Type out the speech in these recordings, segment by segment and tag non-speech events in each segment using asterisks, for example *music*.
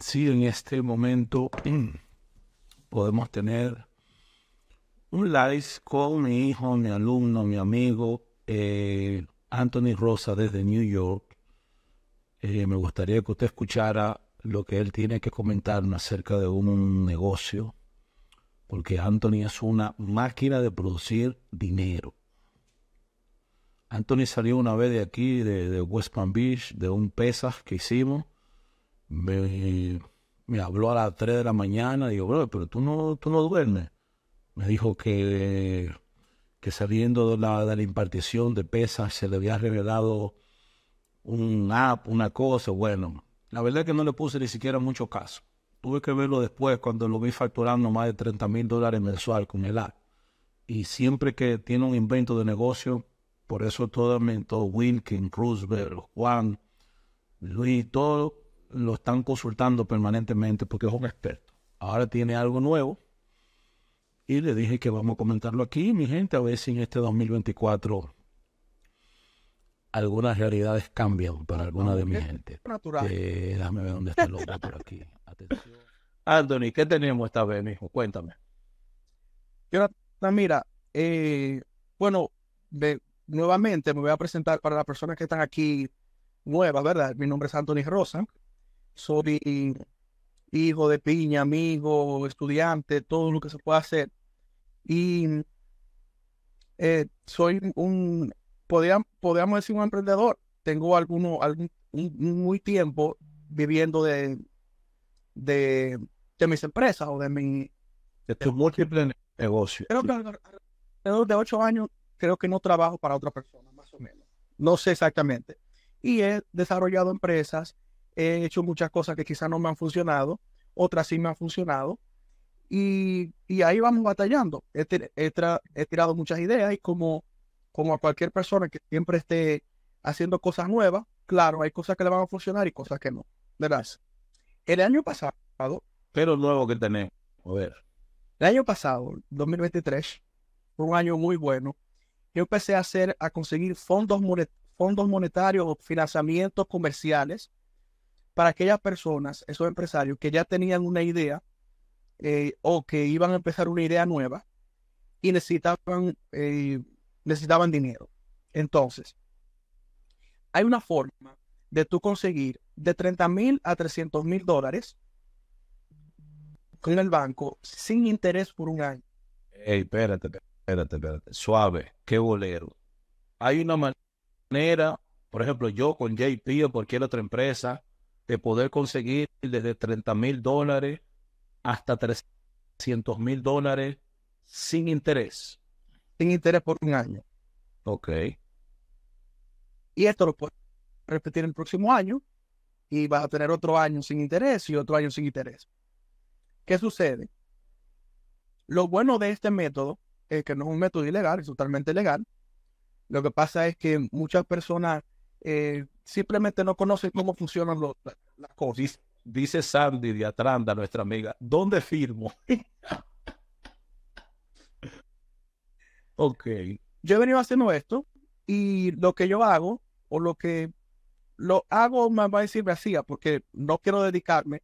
sí, en este momento *clears throat* podemos tener un live con mi hijo, mi alumno, mi amigo, eh, Anthony Rosa desde New York. Eh, me gustaría que usted escuchara lo que él tiene que comentar acerca de un negocio, porque Anthony es una máquina de producir dinero. Anthony salió una vez de aquí, de, West Palm Beach, de un pesas que hicimos. Me, habló a las 3 de la mañana. Digo, bro, pero tú no, tú no duermes. Me dijo que, que saliendo de la, de la impartición de pesas se le había revelado un app, una cosa. Bueno, la verdad es que no le puse ni siquiera mucho caso. Tuve que verlo después cuando lo vi facturando más de 30 mil dólares mensual con el app. Y siempre que tiene un invento de negocio, por eso todo, todo Wilkin, Roosevelt, Juan, Luis, todos lo están consultando permanentemente porque es un experto. Ahora tiene algo nuevo y le dije que vamos a comentarlo aquí, mi gente, a ver si en este 2024 algunas realidades cambian para alguna de mi gente. Natural. Eh, déjame ver dónde está el logo por aquí. *laughs* Atención. Anthony, ¿qué tenemos esta vez, mijo? Cuéntame. mira, eh, bueno, nuevamente me voy a presentar para las personas que están aquí nuevas, ¿verdad? Mi nombre es Anthony Rosa. Soy hijo de piña, amigo, estudiante, todo lo que se pueda hacer. Y eh, soy un podríamos decir un emprendedor. Tengo alguno, algún, muy tiempo viviendo de, de, de, mis empresas o de mi... De tus múltiples negocios. Creo que alrededor de ocho años creo que no trabajo para otra persona, más o menos. No sé exactamente. Y he desarrollado empresas, he hecho muchas cosas que quizás no me han funcionado, otras sí me han funcionado. Y, y ahí vamos batallando. He, he tirado muchas ideas y como como a cualquier persona que siempre esté haciendo cosas nuevas, claro, hay cosas que le van a funcionar y cosas que no. ¿Verdad? El año pasado. Pero nuevo que tenemos. A ver. El año pasado, 2023, fue un año muy bueno. Yo empecé a hacer, a conseguir fondos, fondos monetarios o financiamientos comerciales para aquellas personas, esos empresarios que ya tenían una idea eh, o que iban a empezar una idea nueva y necesitaban eh, necesitaban dinero. Entonces, hay una forma de tú conseguir de 30 mil a 300 mil dólares con el banco sin interés por un año. Ey, espérate, espérate, espérate. Suave, qué bolero. Hay una manera, por ejemplo, yo con JP o cualquier otra empresa, de poder conseguir desde 30 mil dólares hasta 300 mil dólares sin interés sin interés por un año. Ok. Y esto lo puedes repetir el próximo año y vas a tener otro año sin interés y otro año sin interés. ¿Qué sucede? Lo bueno de este método es que no es un método ilegal, es totalmente legal. Lo que pasa es que muchas personas eh, simplemente no conocen cómo funcionan las cosas. Dice Sandy de Atranda, nuestra amiga, ¿dónde firmo? Ok. Yo he venido haciendo esto y lo que yo hago, o lo que lo hago, me va a decir me hacía, porque no quiero dedicarme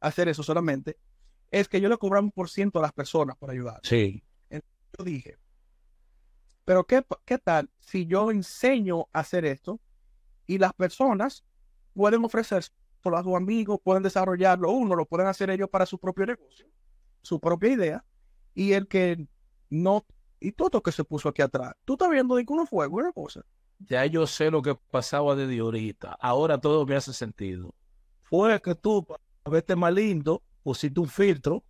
a hacer eso solamente, es que yo le cobro un por ciento a las personas por ayudar. Sí. yo dije, pero qué, ¿qué tal si yo enseño a hacer esto y las personas pueden ofrecer a sus amigos, pueden desarrollarlo, uno lo pueden hacer ellos para su propio negocio, su propia idea, y el que no y todo que se puso aquí atrás. Tú estás viendo de que uno fue una cosa. Ya yo sé lo que pasaba desde ahorita. Ahora todo me hace sentido. Fue que tú, para verte más lindo, pusiste un filtro.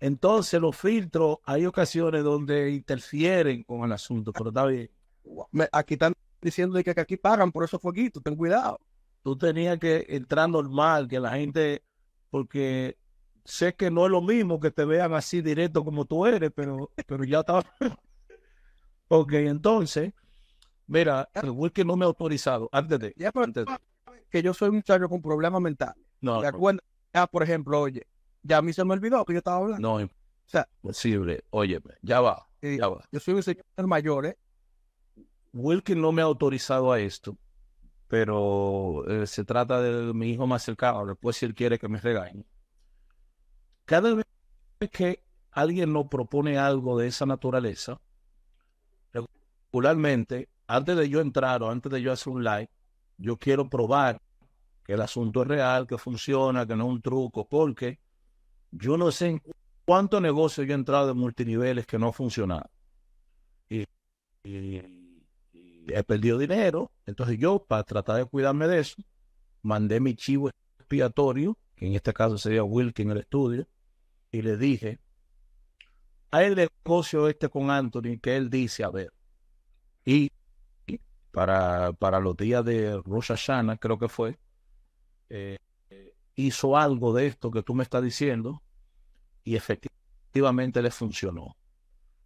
Entonces los filtros, hay ocasiones donde interfieren con el asunto, pero está bien. aquí están diciendo que, aquí pagan por esos fueguitos, ten cuidado. Tú tenías que entrar normal, que la gente, porque sé que no es lo mismo que te vean así directo como tú eres, pero, pero ya está. *laughs* ok, entonces, mira, el que no me ha autorizado antes de. Ya, que yo soy un muchacho con problemas mentales. No. ¿Te acuerdas? Ah, por ejemplo, oye, ya a mí se me olvidó que yo estaba hablando. No, o sea. Óyeme, ya va, ya va. Yo soy un señor mayor, ¿eh? Wilkin no me ha autorizado a esto, pero eh, se trata de mi hijo más cercano, después si él quiere que me regañe. Cada vez que alguien nos propone algo de esa naturaleza, regularmente, antes de yo entrar o antes de yo hacer un live, yo quiero probar que el asunto es real, que funciona, que no es un truco, porque yo no sé en cuántos negocios yo he entrado de multiniveles que no han funcionado. Y, he perdido dinero. Entonces yo, para tratar de cuidarme de eso, mandé mi chivo expiatorio, que en este caso sería Wilkin el estudio, y le dije, hay negocio este con Anthony que él dice, a ver, y para, para los días de Rosh Hashanah, creo que fue, eh, hizo algo de esto que tú me estás diciendo y efectivamente le funcionó.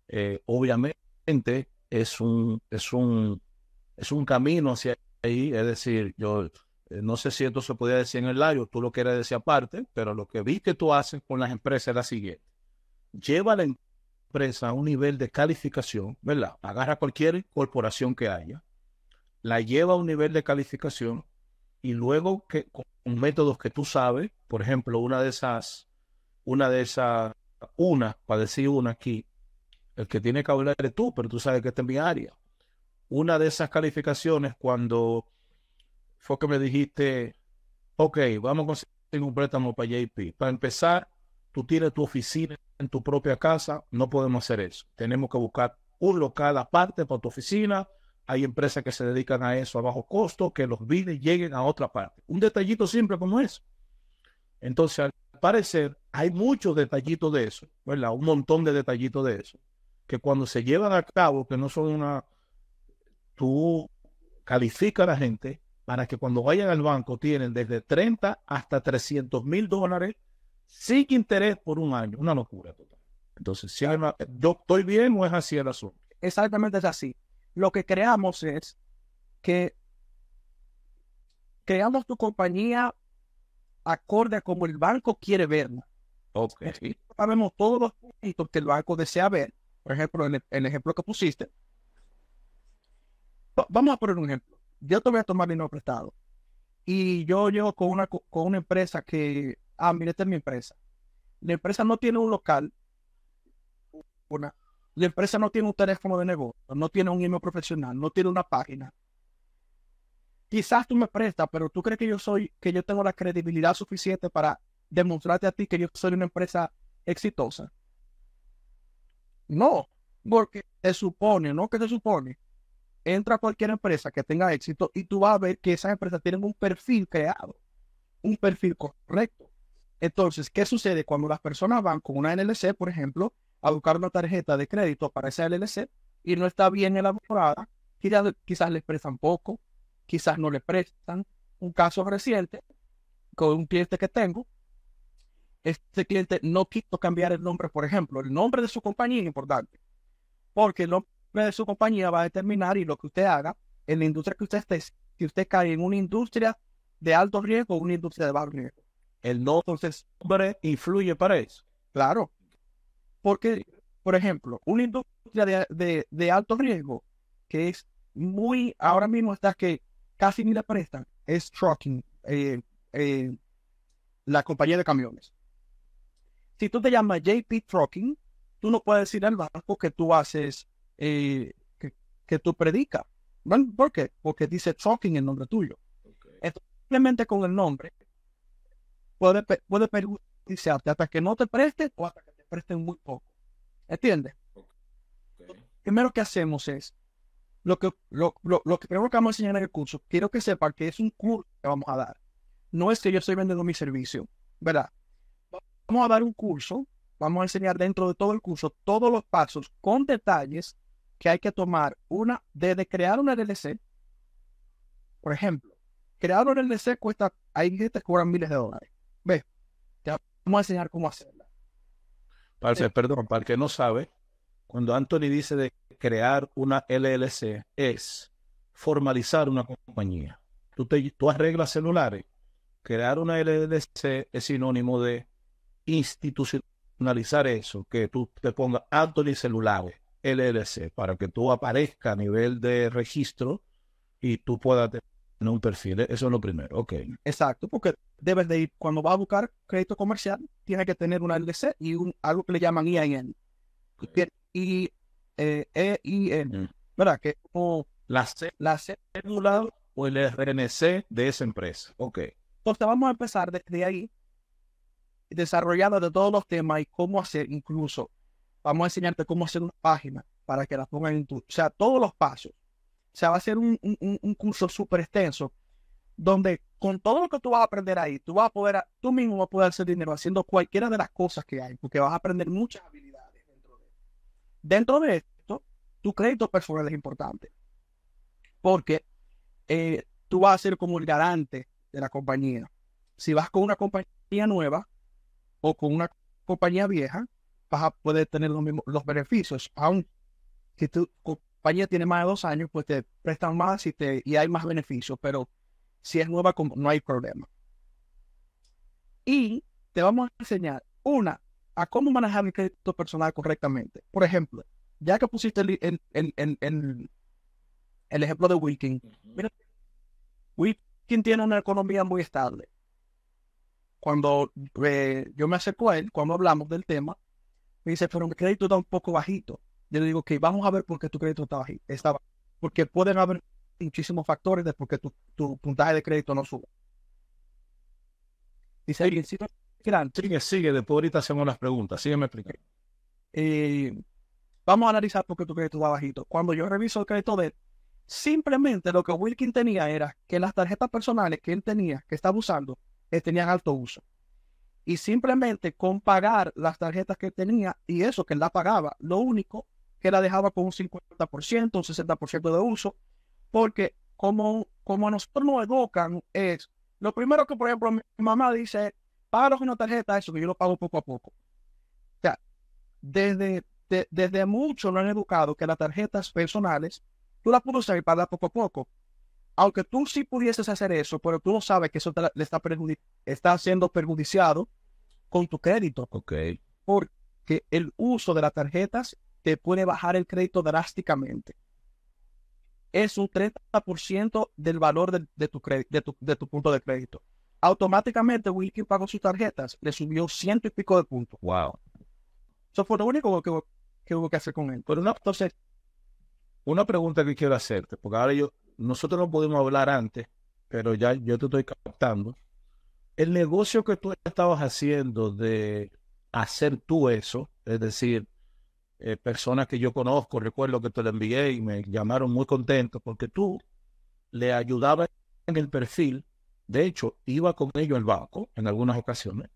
Eh, obviamente es un, es un, es un camino hacia ahí, es decir, yo eh, no sé si esto se podía decir en el live, tú lo quieres decir aparte, pero lo que vi que tú haces con las empresas es la siguiente. Lleva la empresa a un nivel de calificación, ¿verdad? Agarra cualquier corporación que haya, la lleva a un nivel de calificación y luego que con métodos que tú sabes, por ejemplo, una de esas, una de esas, una, para decir una aquí, el que tiene que hablar eres tú, pero tú sabes que esta es mi área. Una de esas calificaciones cuando fue que me dijiste, ok, vamos a conseguir un préstamo para JP. Para empezar, tú tienes tu oficina en tu propia casa, no podemos hacer eso. Tenemos que buscar un local aparte para tu oficina, hay empresas que se dedican a eso a bajo costo, que los bienes lleguen a otra parte. Un detallito simple como eso. Entonces, al parecer, hay muchos detallitos de eso, ¿verdad? Un montón de detallitos de eso, que cuando se llevan a cabo, que no son una... Tú calificas a la gente para que cuando vayan al banco tienen desde 30 hasta 300 mil dólares sin interés por un año. Una locura total. Entonces, si hay yo estoy bien o es así el asunto. Exactamente es así lo que creamos es que creamos tu compañía acorde a como el banco quiere verla. Okay. Sabemos todos los puntos que el banco desea ver. Por ejemplo, en el, ejemplo que pusiste. Vamos a poner un ejemplo. Yo te voy a tomar dinero prestado. Y yo llego con una, con una empresa que, ah, mire, esta es mi empresa. La empresa no tiene un local, una, la empresa no tiene un teléfono de negocio, no tiene un email profesional, no tiene una página. Quizás tú me prestas, pero tú crees que yo soy, que yo tengo la credibilidad suficiente para demostrarte a ti que yo soy una empresa exitosa. No, porque se supone, ¿no? Que se supone. Entra a cualquier empresa que tenga éxito y tú vas a ver que esas empresas tienen un perfil creado, un perfil correcto. Entonces, ¿qué sucede cuando las personas van con una NLC, por ejemplo, a buscar una tarjeta de crédito para esa LLC y no está bien elaborada, quizás, quizás les prestan poco, quizás no le prestan. Un caso reciente con un cliente que tengo, este cliente no quiso cambiar el nombre, por ejemplo, el nombre de su compañía es importante, porque el nombre su compañía va a determinar y lo que usted haga en la industria que usted esté, si usted cae en una industria de alto riesgo o una industria de bajo riesgo. El nombre influye para eso. Claro, porque, por ejemplo, una industria de, alto riesgo, que es muy, ahora mismo está que casi ni la prestan, es trucking, eh, eh, la compañía de camiones. Si tú te llamas JP Trucking, tú no puedes decir al banco que tú haces, eh, que, tú predicas. ¿Por qué? Porque dice trucking el nombre tuyo. simplemente con el nombre puede, puede perjudiciarte hasta que no te preste o hasta que presten muy poco. ¿Entiendes? Primero que hacemos es, lo que, lo, que primero que vamos a enseñar en el curso, quiero que sepa que es un curso que vamos a dar. No es que yo estoy vendiendo mi servicio, ¿verdad? Vamos a dar un curso, vamos a enseñar dentro de todo el curso todos los pasos con detalles que hay que tomar una, desde crear una LLC, por ejemplo, crear una LLC cuesta, hay que cobran miles de dólares. Ve, te vamos a enseñar cómo hacerla. Para, perdón, para el que no sabe, cuando Anthony dice de crear una LLC, es formalizar una compañía. Tú, te, tú arreglas celulares. Crear una LLC es sinónimo de institucionalizar eso, que tú te pongas Anthony Celulares, LLC, para que tú aparezca a nivel de registro y tú puedas un perfil. Eso es lo primero. Ok. Exacto, porque debes de ir, cuando vas a buscar crédito comercial, tienes que tener una LC y un, algo que le llaman EIN. Y, eh, EIN, Mm. ¿verdad? Que como La C la C. cédula o el RNC de esa empresa. Ok. Entonces vamos a empezar desde ahí, desarrollando de todos los temas y cómo hacer, incluso, vamos a enseñarte cómo hacer una página para que la pongan en tu, o sea, todos los pasos. O sea, va a ser un, un- un- curso súper extenso, donde con todo lo que tú vas a aprender ahí, tú vas a poder, tú mismo vas a poder hacer dinero haciendo cualquiera de las cosas que hay, porque vas a aprender muchas habilidades dentro de Dentro de esto, tu crédito personal es importante, porque eh, tú vas a ser como el garante de la compañía. Si vas con una compañía nueva o con una compañía vieja, vas a poder tener los mismos los beneficios. Aún si tu compañía tiene más de dos años, pues te prestan más y, te, y hay más beneficios, pero si es nueva, no hay problema. Y te vamos a enseñar, una, a cómo manejar el crédito personal correctamente. Por ejemplo, ya que pusiste el, el, el, el- el- el ejemplo de Wilkin, Mira, Wilkin tiene una economía muy estable. Cuando eh, yo me acerco a él, cuando hablamos del tema, me dice, pero mi crédito está un poco bajito. Yo le digo, ok, vamos a ver por qué tu crédito está bajito. Está. Porque pueden haber muchísimos factores de por qué tu, tu puntaje de crédito no sube. Dice, "Oye, sí, Sigue, sigue. Después ahorita hacemos las preguntas. Sígueme explicando. eh, vamos a analizar por qué tu crédito va bajito. Cuando yo reviso el crédito de él, simplemente lo que Wilkin tenía era que las tarjetas personales que él tenía, que estaba usando, eh, tenían alto uso. Y simplemente con pagar las tarjetas que tenía y eso que la pagaba, lo único que la dejaba con un 50%, un 60% de uso, porque como, como a nosotros nos educan es, lo primero que por ejemplo mi mamá dice, con una tarjeta, eso que yo lo pago poco a poco. O sea, desde, de- desde mucho nos han educado que las tarjetas personales, tú las puedes usar y pagar poco a poco. Aunque tú sí pudieses hacer eso, pero tú no sabes que eso te le está, está siendo perjudiciado con tu crédito, Ok. porque el uso de las tarjetas te puede bajar el crédito drásticamente. Es un 30% del valor de, de tu de, tu, de tu punto de crédito. Automáticamente Wilkin pagó sus tarjetas, le subió ciento y pico de puntos. Wow. Eso fue lo único que, hubo- que hubo que hacer con él. Pero Entonces, una pregunta que quiero hacerte, porque ahora yo, nosotros no pudimos hablar antes, pero ya yo te estoy captando. El negocio que tú estabas haciendo de hacer tú eso, es decir, eh, personas que yo conozco, recuerdo que te lo envié y me llamaron muy contentos porque tú le ayudabas en el perfil. De hecho, iba con ellos al banco en algunas ocasiones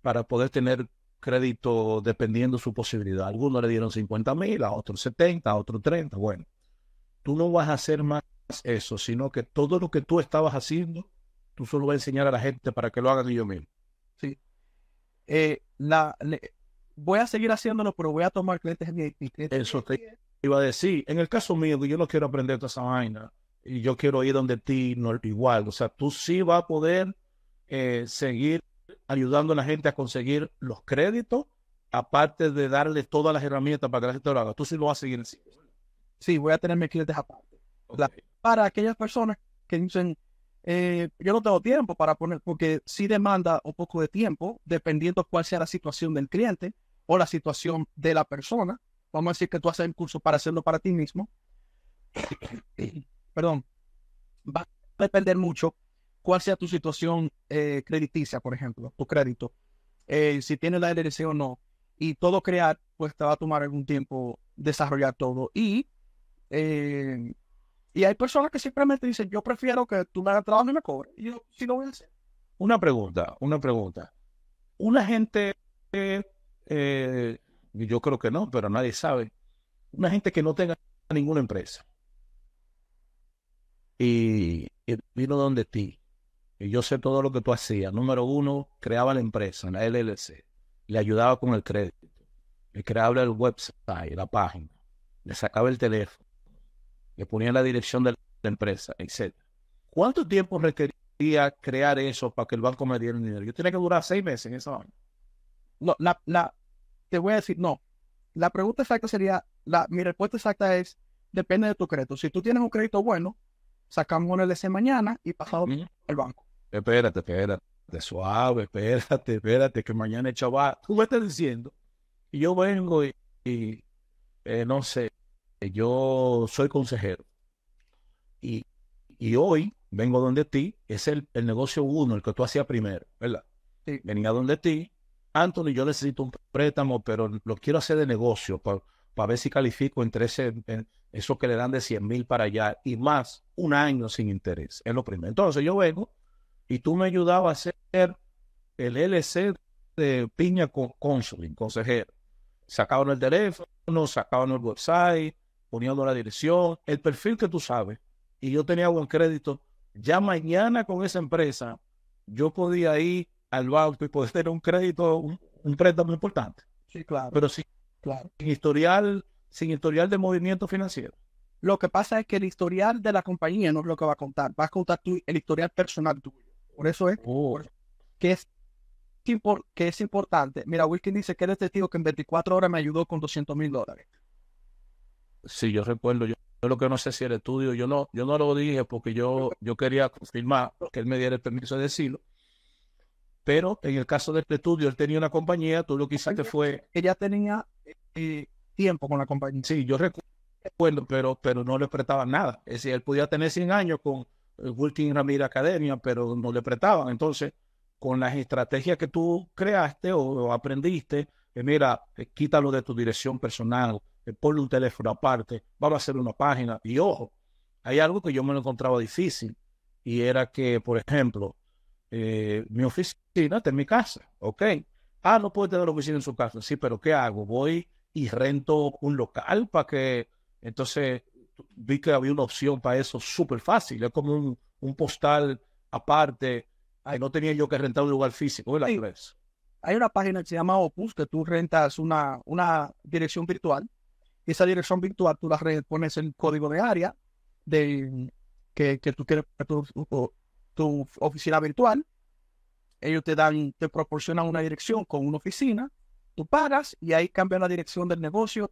para poder tener crédito dependiendo su posibilidad. Algunos le dieron 50 mil, a otros 70, a otros 30. Bueno, tú no vas a hacer más eso, sino que todo lo que tú estabas haciendo, tú solo vas a enseñar a la gente para que lo hagan ellos mismos. eh, la, le- voy a seguir haciéndolo, pero voy a tomar clientes VIP. clientes Eso te iba a decir. En el caso mío, que yo no quiero aprender toda esa vaina y yo quiero ir donde ti, no igual. O sea, tú sí vas a poder eh, seguir ayudando a la gente a conseguir los créditos, aparte de darle todas las herramientas para que la gente lo haga. Tú sí lo vas a seguir haciendo. Sí, voy a tener mis clientes aparte. Para aquellas personas que dicen, eh, yo no tengo tiempo para poner, porque sí demanda un poco de tiempo, dependiendo cuál sea la situación del cliente o la situación de la persona. Vamos a decir que tú haces el curso para hacerlo para ti mismo. *coughs* Perdón. Va a depender mucho cuál sea tu situación eh, crediticia, por ejemplo, tu crédito. Eh, si tienes la LLC o no. Y todo crear, pues te va a tomar algún tiempo desarrollar todo. Y, eh, y hay personas que simplemente dicen, yo prefiero que tú me hagas trabajo y me cobres. Y yo sí lo voy a hacer. Una pregunta, una pregunta. Una gente, eh, eh, yo creo que no, pero nadie sabe. Una gente que no tenga ninguna empresa. Y, y vino donde ti. Y yo sé todo lo que tú hacías. Número uno, creaba la empresa, la LLC. Le ayudaba con el crédito. Le creaba el website, la página. Le sacaba el teléfono. Le ponía la dirección de la empresa, etc. ¿Cuánto tiempo requería crear eso para que el banco me diera el dinero? Yo tenía que durar seis meses en esa vaina. No, la, la, te voy a decir, no. La pregunta exacta sería, la, mi respuesta exacta es, depende de tu crédito. Si tú tienes un crédito bueno, sacamos un LC mañana y pasado al banco. Espérate, espérate, suave, espérate, espérate, que mañana el chaval, tú me estás diciendo, y yo vengo y, eh, no sé, yo soy consejero. Y, y hoy vengo donde ti, es el, el negocio uno, el que tú hacías primero, ¿verdad? Sí. Venía donde ti, Anthony, yo necesito un préstamo, pero lo quiero hacer de negocio para ver si califico entre ese, eso que le dan de 100 mil para allá y más un año sin interés. Es lo primero. Entonces yo vengo y tú me ayudabas a hacer el LC de Piña con Consuling, consejero. Sacaban el teléfono, sacaban el website, poniendo la dirección, el perfil que tú sabes. Y yo tenía buen crédito. Ya mañana con esa empresa, yo podía ir al banco y poder tener un crédito, un, préstamo importante. Sí, claro. Pero sí, claro. sin historial, sin historial de movimiento financiero. Lo que pasa es que el historial de la compañía no es lo que va a contar, va a contar tu, el historial personal tuyo. Por eso es Oh, que es, que es importante. Mira, Wilkin dice que eres testigo que en 24 horas me ayudó con 200 mil dólares. Sí, yo recuerdo, yo, yo lo que no sé si el estudio, yo no, yo no lo dije porque yo, yo quería confirmar que él me diera el permiso de decirlo. Pero en el caso del estudio, él tenía una compañía, tú lo que hiciste fue, ya tenía eh, tiempo con la compañía. sí, yo recuerdo, pero, pero no le prestaban nada. Es decir, él podía tener 100 años con eh, Wilkin Ramírez Academia, pero no le prestaban. Entonces, con las estrategias que tú creaste o, o aprendiste, que mira, eh, quítalo de tu dirección personal, eh, ponle un teléfono aparte, vamos a hacer una página. Y ojo, hay algo que yo me lo encontraba difícil y era que, por ejemplo, eh, mi oficina está en mi casa, ¿ok? Ah, no puede tener oficina en su casa. Sí, pero ¿qué hago? Voy y rento un local para que, entonces, vi que había una opción para eso súper fácil. Es como un, un postal aparte. Ay, no tenía yo que rentar un lugar físico, ¿verdad? Sí. Andrés? Hay una página que se llama Opus, que tú rentas una, una dirección virtual. Esa dirección virtual tú la pones el código de área de, que, que tú quieres tu, tu- oficina virtual. Ellos te dan, te proporcionan una dirección con una oficina. Tú pagas y ahí cambian la dirección del negocio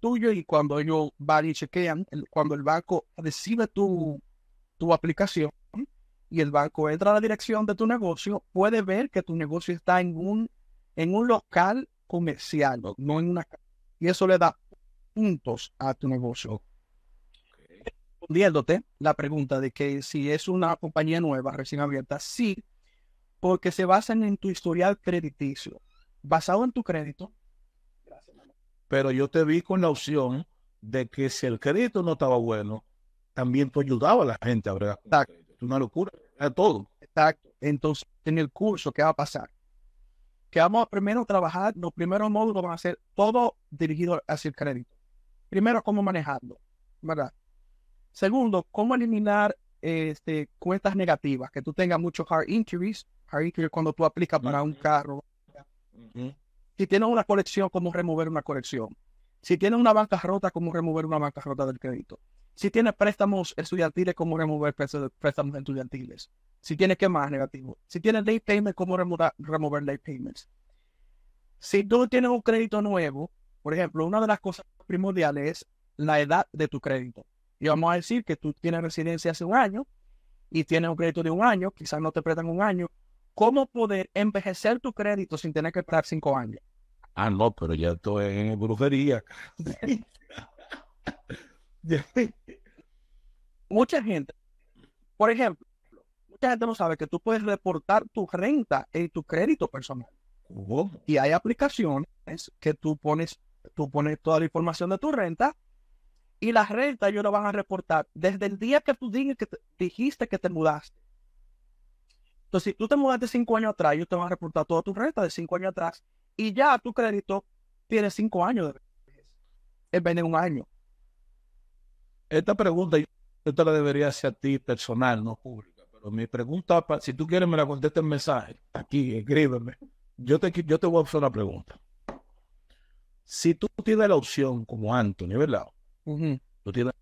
tuyo. Y cuando ellos van y chequean, cuando el banco recibe tu, tu aplicación y el banco entra a la dirección de tu negocio, puede ver que tu negocio está en un, en un local comercial, no en una Y eso le da puntos a tu negocio. Respondiéndote la pregunta de que si es una compañía nueva, recién abierta, sí, porque se basan en tu historial crediticio. Basado en tu crédito. Pero yo te vi con la opción de que si el crédito no estaba bueno, también tú ayudabas a la gente a bregar Exacto. Es una locura, es todo. Exacto. Entonces, en el curso, ¿qué va a pasar? Que vamos a primero trabajar, los primeros módulos van a ser todo dirigido hacia el crédito. Primero, cómo manejarlo, ¿verdad? Segundo, cómo eliminar este, cuentas negativas, que tú tengas muchos hard injuries, hard injuries cuando tú aplicas para un carro. Si tienes una colección, cómo remover una colección. Si tienes una bancarrota, cómo remover una bancarrota del crédito. Si tienes préstamos estudiantiles, cómo remover préstamos estudiantiles. Si tienes qué más negativo. Si tienes late payment, cómo remover, remover late payments. Si tú tienes un crédito nuevo, por ejemplo, una de las cosas primordiales es la edad de tu crédito. Y vamos a decir que tú tienes residencia hace un año y tienes un crédito de un año, quizás no te prestan un año. ¿Cómo poder envejecer tu crédito sin tener que esperar cinco años? Ah, no, pero ya estoy en brujería. *laughs* mucha gente, por ejemplo, mucha gente no sabe que tú puedes reportar tu renta en tu crédito personal. Y hay aplicaciones que tú pones, tú pones toda la información de tu renta y la renta ellos lo van a reportar desde el día que tú dijiste que te mudaste. Entonces, si tú te mudaste cinco años atrás, ellos te van a reportar toda tu renta de cinco años atrás y ya tu crédito tiene cinco años de vejez. en vez de un año. Esta pregunta yo te la debería hacer a ti personal, no pública. Pero mi pregunta, si tú quieres me la contesta en mensaje, aquí, escríbeme. Yo te, yo te voy a hacer una pregunta. Si tú tienes la opción, como Anthony, ¿verdad? Tú tienes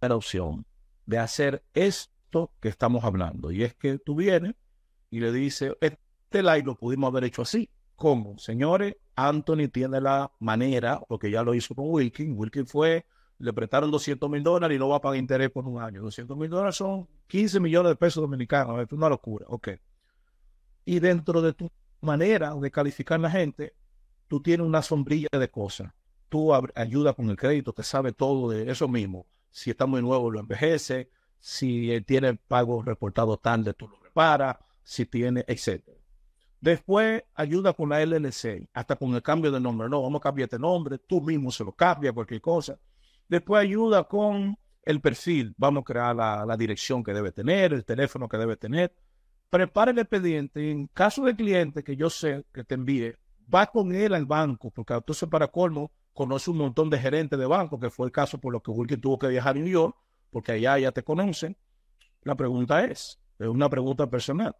la opción de hacer esto que estamos hablando. Y es que tú vienes y le dices, este live lo pudimos haber hecho así. ¿Cómo? Señores, Anthony tiene la manera, porque ya lo hizo con Wilkin. Wilkin fue le prestaron 200 mil dólares y no va a pagar interés por un año. 200 mil dólares son 15 millones de pesos dominicanos. Es una locura. Ok. Y dentro de tu manera de calificar a la gente, tú tienes una sombrilla de cosas. Tú ayudas con el crédito, te sabe todo de eso mismo. Si está muy nuevo, lo envejece. Si tiene pago reportado tarde, tú lo reparas. Si tiene, etcétera. Después ayuda con la LLC, hasta con el cambio de nombre. No, vamos a cambiar este nombre, tú mismo se lo cambia, cualquier cosa. Después ayuda con el perfil, vamos a crear la, dirección que debe tener, el teléfono que debe tener. Prepara el expediente. En caso de cliente que yo sé que te envíe, va con él al banco, porque entonces para colmo conoce un montón de gerentes de banco, que fue el caso por lo que Wilkin tuvo que viajar a New York, porque allá ya te conocen. La pregunta es, es una pregunta personal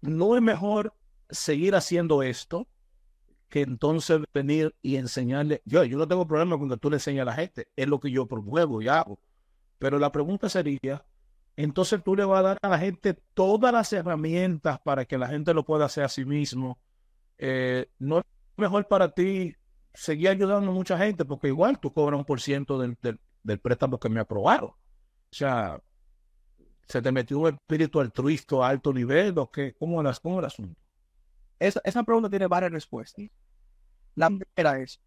no es mejor seguir haciendo esto que entonces venir y enseñarle. Yo, yo no tengo problema cuando tú le enseñas a la gente, es lo que yo promuevo y hago. Pero la pregunta sería, entonces tú le vas a dar a la gente todas las herramientas para que la gente lo pueda hacer a sí mismo. Eh, no es mejor para ti seguir ayudando a mucha gente, porque igual tú cobras un por ciento del, del préstamo que me aprobaron. O sea, ¿Se te metió un espíritu altruista a alto nivel o qué? ¿Cómo, las, cómo el asunto? Esa, esa pregunta tiene varias respuestas. La primera es,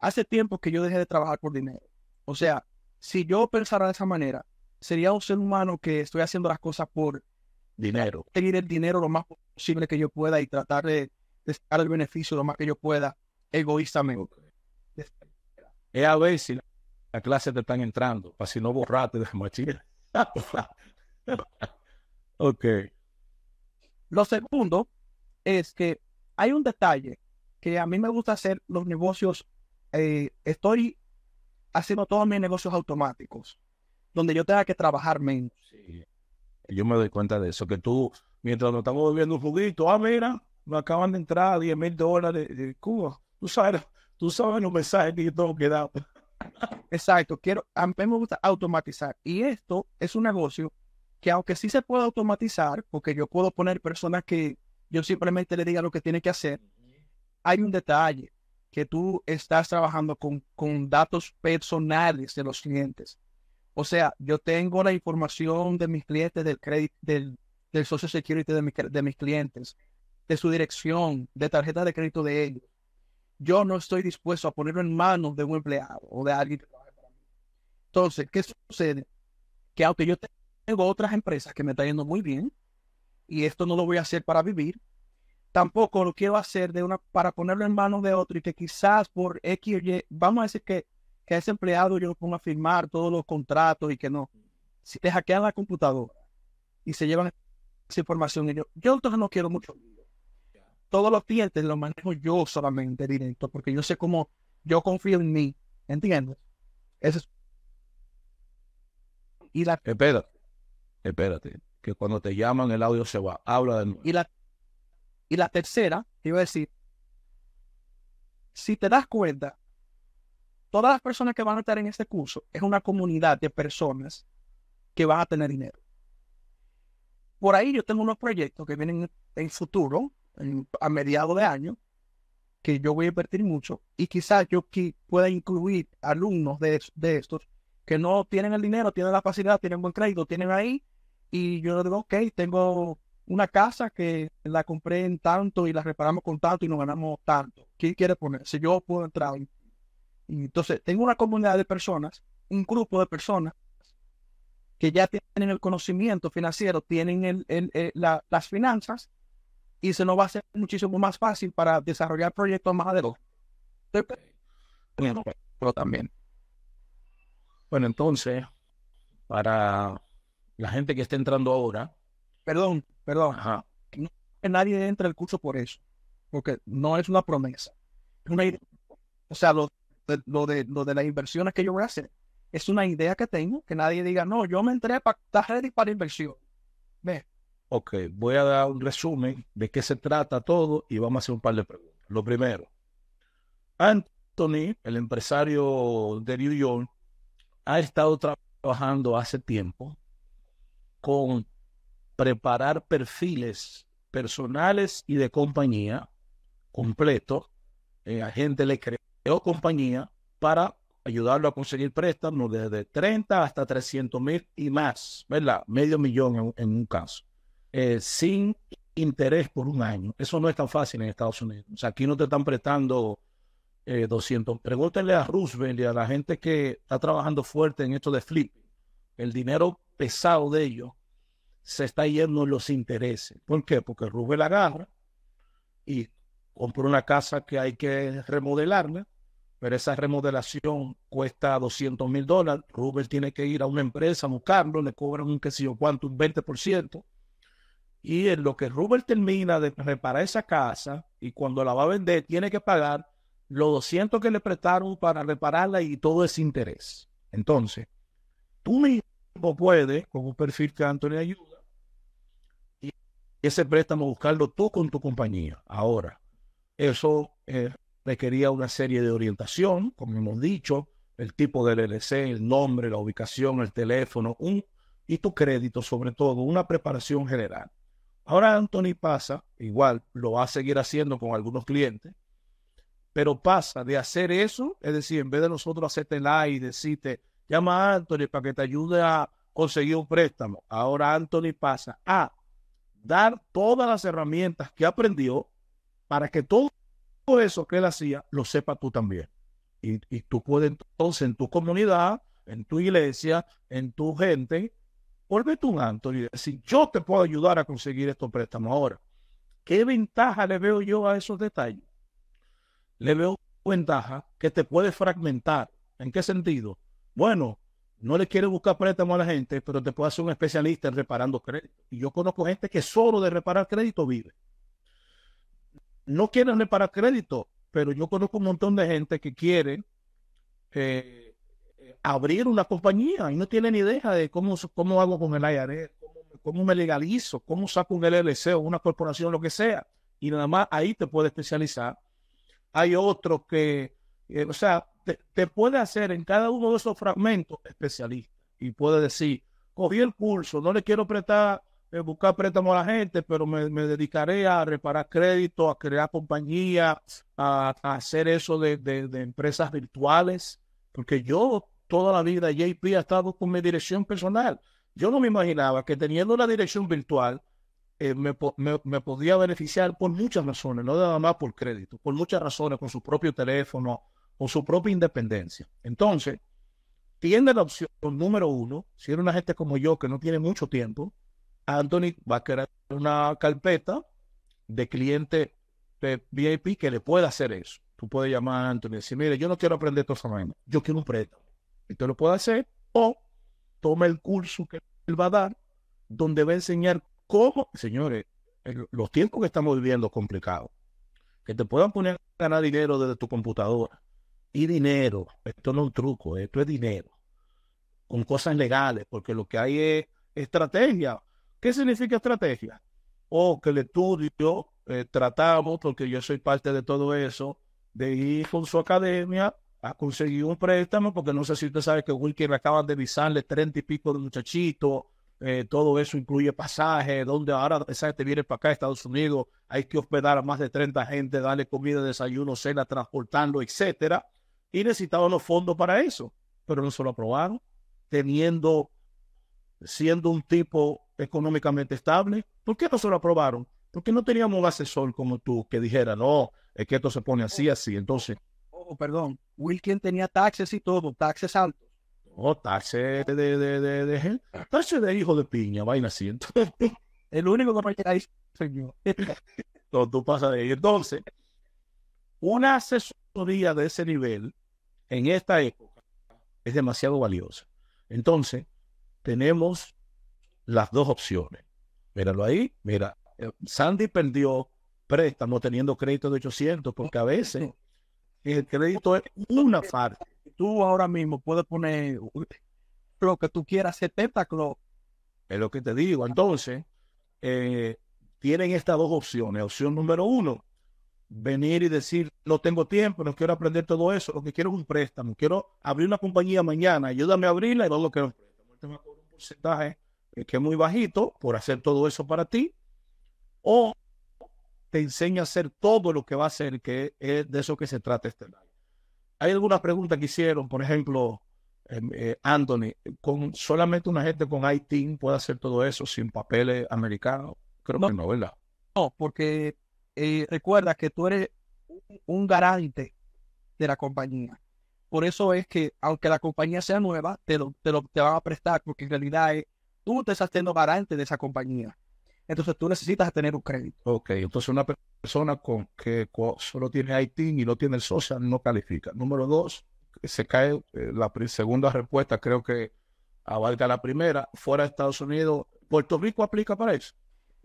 hace tiempo que yo dejé de trabajar por dinero. O sea, si yo pensara de esa manera, sería un ser humano que estoy haciendo las cosas por dinero. Seguir el dinero lo más posible que yo pueda y tratar de, sacar el beneficio lo más que yo pueda egoístamente. Es a ver si la clase te están entrando, para si no borrarte de mochila. *laughs* ok. Lo segundo es que hay un detalle que a mí me gusta hacer los negocios. Eh, estoy haciendo todos mis negocios automáticos, donde yo tenga que trabajar menos. Yo me doy cuenta de eso, que tú, mientras nos estamos bebiendo un juguito, ah, mira, me acaban de entrar 10 mil dólares de Cuba. Tú sabes, tú sabes los mensajes que yo tengo que dar. *laughs* Exacto, quiero, a mí me gusta automatizar. Y esto es un negocio que aunque sí se puede automatizar, porque yo puedo poner personas que yo simplemente le diga lo que tiene que hacer, hay un detalle, que tú estás trabajando con, con datos personales de los clientes. O sea, yo tengo la información de mis clientes, del crédito, del, del Social Security de, de mis clientes, de su dirección, de tarjeta de crédito de ellos. Yo no estoy dispuesto a ponerlo en manos de un empleado o de alguien que trabaje para mí. Entonces, ¿qué sucede? Que aunque yo tengo otras empresas que me están yendo muy bien y esto no lo voy a hacer para vivir. Tampoco lo quiero hacer de una, para ponerlo en manos de otro y que quizás por X o Y, vamos a decir que, que a ese empleado yo lo ponga a firmar todos los contratos y que no. Si te hackean la computadora y se llevan esa información, yo, yo entonces no quiero mucho. Todos los clientes los manejo yo solamente directo porque yo sé cómo yo confío en mí. ¿Entiendes? Eso es. Y la... Espera, espérate, que cuando te llaman el audio se va, habla de nuevo. Y la, y la tercera, iba a decir, si te das cuenta, todas las personas que van a estar en este curso es una comunidad de personas que van a tener dinero. Por ahí yo tengo unos proyectos que vienen en futuro, a mediados de año, que yo voy a invertir mucho y quizás yo pueda incluir alumnos de, de estos que no tienen el dinero, tienen la facilidad, tienen buen crédito, tienen ahí y yo digo, ok, tengo una casa que la compré en tanto y la reparamos con tanto y nos ganamos tanto. ¿Quién quiere poner? Si yo puedo entrar. Y, entonces, tengo una comunidad de personas, un grupo de personas que ya tienen el conocimiento financiero, tienen el, las finanzas y se nos va a hacer muchísimo más fácil para desarrollar proyectos más adelante. Pero también. Bueno, entonces, para la gente que está entrando ahora. Perdón, perdón. No, nadie entra al curso por eso, porque no es una promesa. una o sea, lo de, lo, de, lo de las inversiones que yo voy a hacer es una idea que tengo, que nadie diga, no, yo me entré para estar ready para inversión. Ve. Ok, voy a dar un resumen de qué se trata todo y vamos a hacer un par de preguntas. Lo primero, Anthony, el empresario de New York, ha estado trabajando hace tiempo con preparar perfiles personales y de compañía completo. Eh, a gente le compañía para ayudarlo a conseguir préstamos desde 30 hasta 300 mil y más, ¿verdad? Medio millón en, un caso, eh, sin interés por un año. Eso no es tan fácil en Estados Unidos. O sea, aquí no te están prestando 200. Eh, Pregúntenle a Roosevelt y a la gente que está trabajando fuerte en esto de flip. El dinero pesado de ellos se está yendo en los intereses. ¿Por qué? Porque Roosevelt agarra y compra una casa que hay que remodelarla, pero esa remodelación cuesta 200 mil dólares. Rubel tiene que ir a una empresa a buscarlo, le cobran un qué sé yo cuánto, un 20%. Y en lo que Rubel termina de reparar esa casa y cuando la va a vender, tiene que pagar los 200 que le prestaron para repararla y todo ese interés. Entonces, tú mismo puedes, con un perfil que Anthony ayuda, y ese préstamo buscarlo tú con tu compañía. Ahora, eso eh, requería una serie de orientación, como hemos dicho, el tipo del LLC, el nombre, la ubicación, el teléfono, un, y tu crédito sobre todo, una preparación general. Ahora Anthony pasa, igual lo va a seguir haciendo con algunos clientes, pero pasa de hacer eso, es decir, en vez de nosotros hacerte like y decirte, llama a Anthony para que te ayude a conseguir un préstamo. Ahora Anthony pasa a dar todas las herramientas que aprendió para que todo eso que él hacía lo sepa tú también. Y, tú puedes entonces en tu comunidad, en tu iglesia, en tu gente, vuelve un Anthony y decir, yo te puedo ayudar a conseguir estos préstamos. Ahora, ¿qué ventaja le veo yo a esos detalles? Le veo ventaja que te puede fragmentar. ¿En qué sentido? Bueno, no le quieres buscar préstamo a la gente, pero te puede hacer un especialista en reparando crédito. Y yo conozco gente que solo de reparar crédito vive no quieren reparar crédito, pero yo conozco un montón de gente que quiere eh, abrir una compañía y no tienen idea de cómo, cómo hago con el IRS, cómo, me legalizo, cómo saco un LLC o una corporación, lo que sea. Y nada más ahí te puede especializar. Hay otros que, eh, o sea, te, te, puede hacer en cada uno de esos fragmentos especialista y puede decir, cogí el curso, no le quiero prestar eh, buscar préstamo a la gente, pero me, dedicaré a reparar crédito, a crear compañía, a, hacer eso de, empresas virtuales, porque yo toda la vida JP ha estado con mi dirección personal. Yo no me imaginaba que teniendo una dirección virtual eh, me, me, podía beneficiar por muchas razones, no nada más por crédito, por muchas razones, con su propio teléfono, con su propia independencia. Entonces, tiene la opción número uno, si era una gente como yo que no tiene mucho tiempo, Anthony va a crear una carpeta de cliente de VIP que le pueda hacer eso. Tú puedes llamar a Anthony y decir, mire, yo no quiero aprender toda esa yo quiero un préstamo. Y te lo puede hacer o toma el curso que él va a dar, donde va a enseñar cómo, señores, los tiempos que estamos viviendo complicados, que te puedan poner a ganar dinero desde tu computadora. Y dinero, esto no es un truco, esto es dinero, con cosas legales, porque lo que hay es estrategia. ¿Qué significa estrategia? O que el estudio eh, tratamos, porque yo soy parte de todo eso, de ir con su academia a conseguir un préstamo, porque no sé si usted sabe que Wilker acaban de visarle treinta y pico de muchachitos, eh, todo eso incluye pasaje, donde ahora esa gente viene para acá Estados Unidos, hay que hospedar a más de 30 gente, darle comida, desayuno, cena, transportarlo, etcétera, y necesitaban los fondos para eso, pero no se lo aprobaron, teniendo, siendo un tipo económicamente estable. ¿Por qué no se lo aprobaron? Porque no teníamos un asesor como tú que dijera, no, es que esto se pone así, así. Entonces. Oh, perdón. Wilkin tenía taxes y todo, taxes altos. Oh, taxes de, de, de, de, de taxes de hijo de piña, vaina así. *laughs* El único que me ahí, señor. no, tú pasas de ahí. Entonces, una asesoría de ese nivel en esta época es demasiado valiosa. Entonces, tenemos las dos opciones. Míralo ahí, mira, eh, Sandy perdió préstamo teniendo crédito de 800 porque a veces el crédito es una parte. Tú ahora mismo puedes poner lo que tú quieras, 70 club. Es lo que te digo. Entonces, eh, tienen estas dos opciones. Opción número uno, venir y decir, no tengo tiempo, no quiero aprender todo eso, lo que quiero es un préstamo, quiero abrir una compañía mañana, ayúdame a abrirla y luego quiero un porcentaje que es muy bajito por hacer todo eso para ti, o te enseña a hacer todo lo que va a hacer, que es de eso que se trata este live. hay algunas preguntas que hicieron, por ejemplo, em, eh, Anthony, con solamente una gente con IT puede hacer todo eso sin papeles americanos. Creo No. que no, ¿verdad? No, porque eh, recuerda que tú eres un- un garante de la compañía. Por eso es que, aunque la compañía sea nueva, te lo, te lo te van a prestar, porque en realidad es, tú te estás siendo garante de esa compañía. Entonces tú necesitas tener un crédito. Ok, entonces una per- persona con que solo tiene IT y no tiene el social no califica. Número dos, se cae eh, la segunda respuesta, creo que abarca la primera. Fuera de Estados Unidos, ¿Puerto Rico aplica para eso?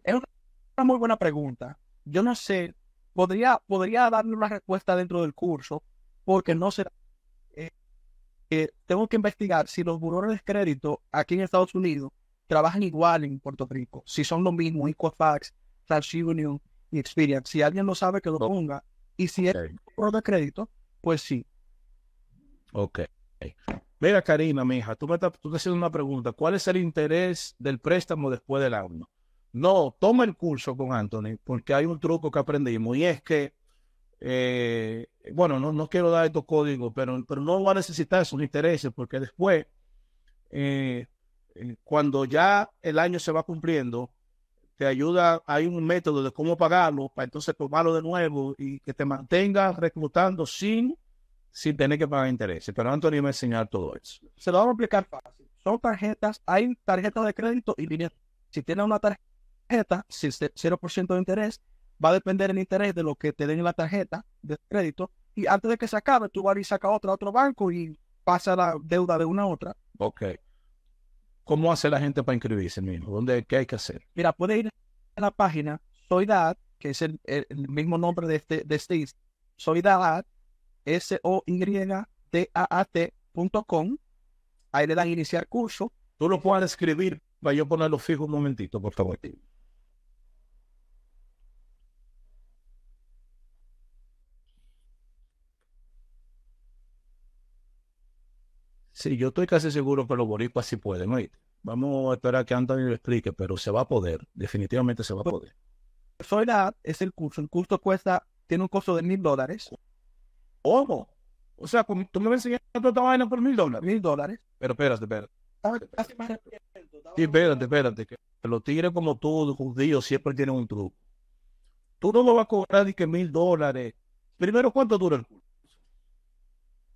Una muy buena pregunta. Yo no sé, podría, podría darle una respuesta dentro del curso, porque no sé. eh, eh, tengo que investigar si los burones de crédito aquí en Estados Unidos trabajan igual en Puerto Rico, si son lo mismo, Equifax, TransUnion y Experian. Si alguien lo sabe, que lo ponga. Y si es un buró de crédito, pues sí. Ok. Mira, Karina, mi hija, tú me estás, tú estás haciendo una pregunta. ¿Cuál es el interés del préstamo después del año? No, toma el curso con Anthony, porque hay un truco que aprendimos y es que, eh, bueno, no, no quiero dar estos códigos, pero, pero no va a necesitar esos intereses, porque después, eh, cuando ya el año se va cumpliendo, te ayuda, hay un método de cómo pagarlo para entonces tomarlo de nuevo y que te mantenga reclutando sin sin tener que pagar intereses. Pero Anthony me va a enseñar todo eso. Se lo vamos a explicar fácil. Son tarjetas, hay tarjetas de crédito y líneas. Si tienes una tarjeta, si es de 0% de interés, va a depender el interés de lo que te den en la tarjeta de crédito. Y antes de que se acabe, tú vas y sacas otra a otro banco y pasa la deuda de una a otra. Ok. ¿Cómo hace la gente para inscribirse, mijo? ¿Dónde, ¿Qué hay que hacer? Mira, puede ir a la página Soydad, que es el, el- mismo nombre de este, de este Soydad, S-O-Y-D-A-A-T.com. Ahí le dan iniciar curso. Tú lo puedes escribir para yo ponerlo fijo un momentito, por favor. Sí, yo estoy casi seguro que los boricuas sí pueden, ¿oíste? Vamos a esperar que Anthony lo explique, pero se va a poder, definitivamente se va a poder. Soydad es el curso. El curso cuesta, tiene un costo de mil dólares. ¿Cómo? O sea, tú me vas a enseñar toda esta vaina por mil dólares. Mil dólares. Pero espérate, espérate. Estaba- Sí, espérate, espérate. Que los tigres como tú, judíos, siempre tienen un truco. Tú no me vas a cobrar ni que mil dólares. Primero, ¿cuánto dura el curso?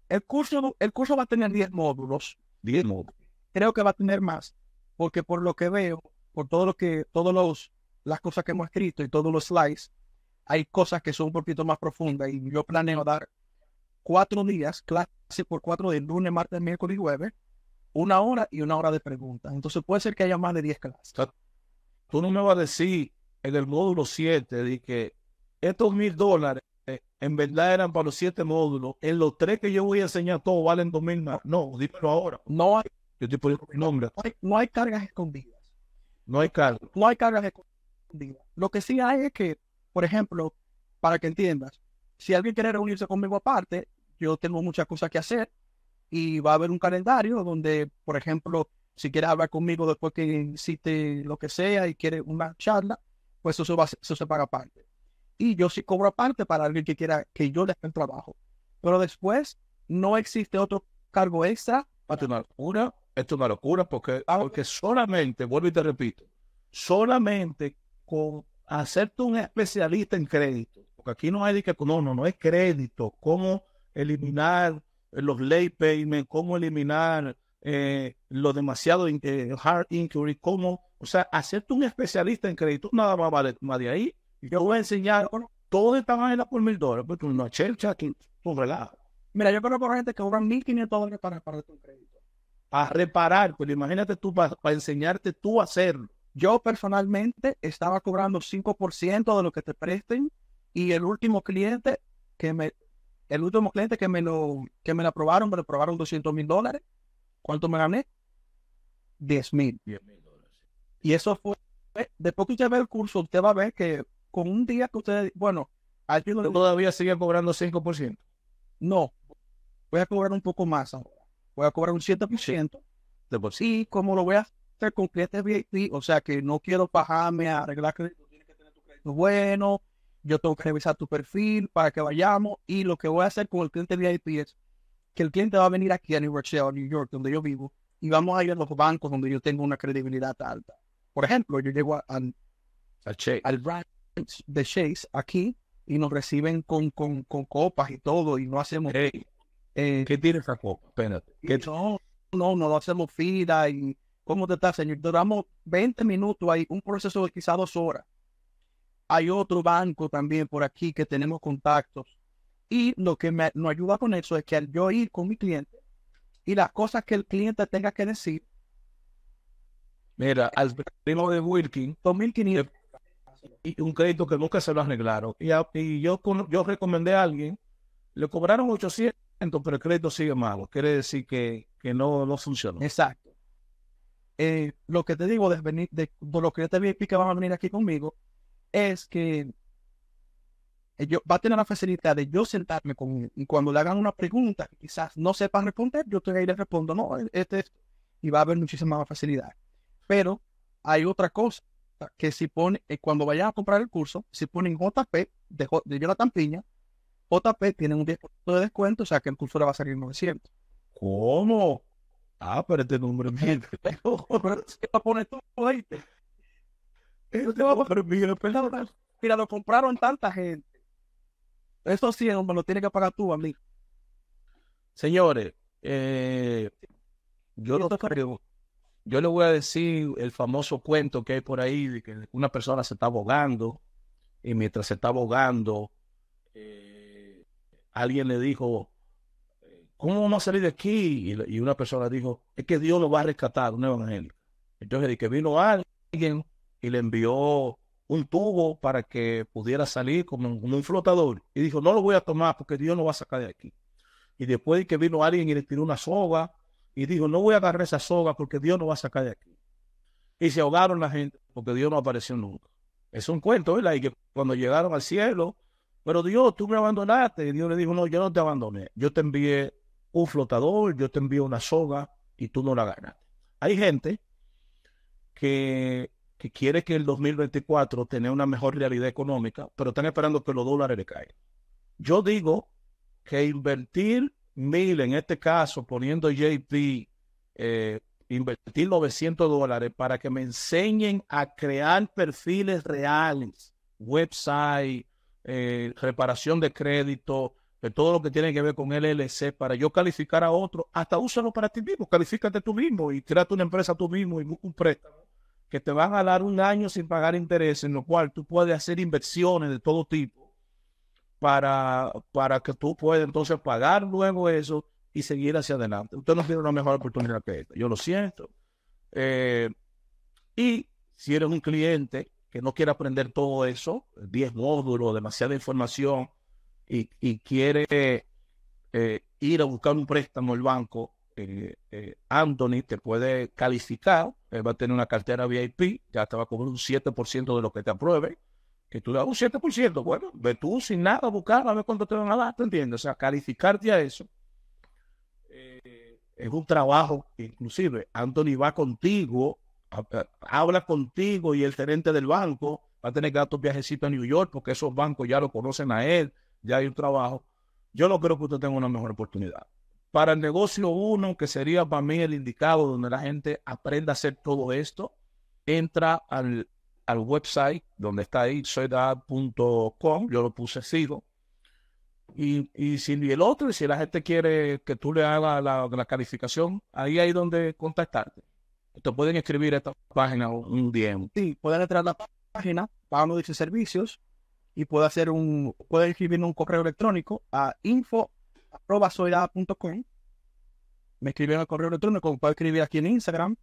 El curso, el curso va a tener 10 módulos. Diez módulos. Creo que va a tener más. Porque por lo que veo, por todo lo que, todos los, las cosas que hemos escrito y todos los slides, hay cosas que son un poquito más profundas. Y yo planeo dar cuatro días, clase por cuatro días, lunes, martes, miércoles y jueves, una hora y una hora de preguntas. Entonces puede ser que haya más de 10 clases. Tú no me vas a decir en el módulo 7 de que estos mil dólares en verdad eran para los siete módulos. En los tres que yo voy a enseñar todos valen dos mil más. No, dímelo ahora. No hay, Yo estoy poniendo mi nombre. no hay, no hay cargas escondidas. No hay cargo. no hay cargas escondidas. Lo que sí hay es que, por ejemplo, para que entiendas, si alguien quiere reunirse conmigo aparte, yo tengo muchas cosas que hacer y va a haber un calendario donde, por ejemplo, si quieres hablar conmigo después que hiciste lo que sea y quiere una charla, pues eso, va, eso se paga aparte. Y yo sí cobro aparte para alguien que quiera que yo le haga el trabajo. Pero después no existe otro cargo extra. Esto es una locura. Esto es una locura porque, Ah. porque solamente, vuelvo y te repito, solamente con hacerte un especialista en crédito, porque aquí no hay de que, no, no, no es crédito, cómo eliminar los late payments, cómo eliminar eh, lo demasiado eh, hard inquiry, cómo, o sea, hacerte un especialista en crédito, nada más vale más de ahí. Y yo voy a enseñar toda esta vaina por mil dólares, pero tú no, chelcha, aquí, un relajo. Mira, yo conozco gente que cobran 1.500 dólares para, para un crédito. a reparar, pues imagínate tú para enseñarte tú a hacerlo. Yo personalmente estaba cobrando 5% de lo que te presten y el último cliente que me, el último cliente que me lo, que me lo aprobaron, me lo aprobaron 200 mil dólares. ¿Cuánto me gané? 10 mil. Y eso fue, después que usted ve el curso, usted va a ver que con un día que usted, bueno, al fin Tú todavía sigue cobrando 5%. no, voy a cobrar un poco más ahora. Voy a cobrar un 7%. De por sí. Y como lo voy a hacer con clientes VIP, o sea que no quiero bajarme a arreglar crédito, tienes que tener tu crédito bueno, yo tengo que revisar tu perfil para que vayamos y lo que voy a hacer con el cliente VIP es, que el cliente va a venir aquí a New Rochelle, New York, donde yo vivo, y vamos a ir a los bancos donde yo tengo una credibilidad alta. Por ejemplo, yo llego a- al, al branch de Chase aquí y nos reciben con, con, con copas y todo, y no hacemos... Hey, eh, ¿Qué tiene esa copa? Espérate. ¿Qué no, no, no hacemos fila y ¿cómo te está, señor? Duramos 20 minutos ahí, un proceso de quizá dos horas. Hay otro banco también por aquí que tenemos contactos. Y lo que me, nos ayuda con eso es que al yo ir con mi cliente y las cosas que el cliente tenga que decir, Mira, al primo de Wilkin 2.500. y un crédito que nunca se lo arreglaron. Y, a- y yo, yo recomendé a alguien, le cobraron 800, pero el crédito sigue malo. Quiere decir que, que no, no funcionó. Exacto. Eh, lo que te digo de, venir, de, de los clientes VIP que van a venir aquí conmigo es que yo, va a tener la facilidad de yo sentarme con él y cuando le hagan una pregunta que quizás no sepa responder, yo te le respondo, no, este es, y va a haber muchísima más facilidad. Pero hay otra cosa que si pone, eh, cuando vayan a comprar el curso, si ponen JP de, de Jonathan Piña, JP tiene un 10% de descuento, o sea que el curso le va a salir 900. ¿Cómo? Ah, pero este número es mío. *laughs* Pones tú, oíste. Este número mío. Mira, lo compraron tanta gente. Eso sí, me lo tienes que pagar tú a mí. Señores, eh, yo no creo. Yo le voy a decir el famoso cuento que hay por ahí de que una persona se está ahogando y mientras se está ahogando, eh, alguien le dijo, ¿cómo vamos a salir de aquí? Y, una persona dijo, es que Dios lo va a rescatar, un evangélico. Entonces, de que vino alguien y le envió un tubo para que pudiera salir como como un flotador. Y dijo, no lo voy a tomar porque Dios lo va a sacar de aquí. Y después de que vino alguien y le tiró una soga y dijo, no voy a agarrar esa soga porque Dios no va a sacar de aquí. Y se ahogaron la gente porque Dios no apareció nunca. Es un cuento, ¿verdad? Y que cuando llegaron al cielo, pero Dios, tú me abandonaste. Y Dios le dijo, no, yo no te abandoné. Yo te envié un flotador, yo te envié una soga y tú no la ganaste. Hay gente que, que quiere que el 2024 tenga una mejor realidad económica, pero están esperando que los dólares le caigan. Yo digo que invertir mil, en este caso, poniendo JP, eh, invertir 900 dólares para que me enseñen a crear perfiles reales, website, eh, reparación de crédito, de todo lo que tiene que ver con LLC, para yo calificar a otro, hasta úsalo para ti mismo, califícate tú mismo y créate una empresa tú mismo y un préstamo que te van a dar un año sin pagar interés, en lo cual tú puedes hacer inversiones de todo tipo para, para que tú puedas entonces pagar luego eso y seguir hacia adelante. Usted no tiene una mejor oportunidad que esta. Yo lo siento. Eh, y si eres un cliente que no quiere aprender todo eso, 10 módulos, demasiada información, y, y quiere eh, ir a buscar un préstamo al banco, eh, Anthony te puede calificar, él va a tener una cartera VIP, ya te va a cobrar un 7% de lo que te apruebe, que tú le das un 7%, bueno, ve tú sin nada a buscar a ver cuánto te van a dar, ¿te entiendes? O sea, calificarte a eso eh, es un trabajo, inclusive Anthony va contigo, habla contigo y el gerente del banco va a tener que dar tu viajecito a New York porque esos bancos ya lo conocen a él, ya hay un trabajo. Yo no creo que usted tenga una mejor oportunidad. Para el negocio uno, que sería para mí el indicado donde la gente aprenda a hacer todo esto, entra al, al website donde está ahí, soydad.com, yo lo puse sigo. Y, y si el otro, si la gente quiere que tú le hagas la, calificación, ahí hay donde contactarte. Te pueden escribir esta página un DM. Sí, pueden entrar a la página, pagando dichos servicios, y puede hacer un, puede escribir un correo electrónico a info.soydad.com. Me escriben al correo electrónico, puede escribir aquí en Instagram.